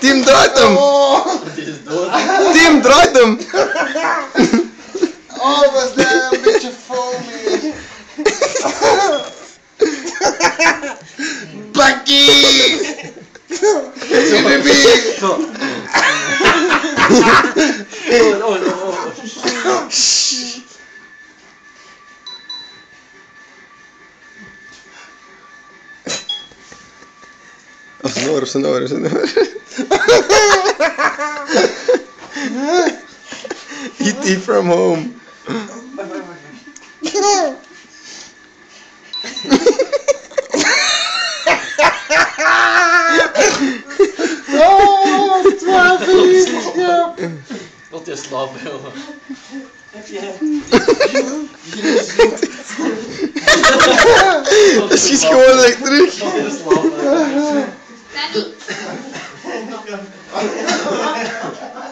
Team Droidem! Oh. Tim Droidem! oh, was that bitch for me? Bucky! BBB! oh. oh oor, op zijn oor. E.T. from home. Oh, twaalf. Wat is slapen, jongen. Dat schiet gewoon terug. Wat is Malik. Non. On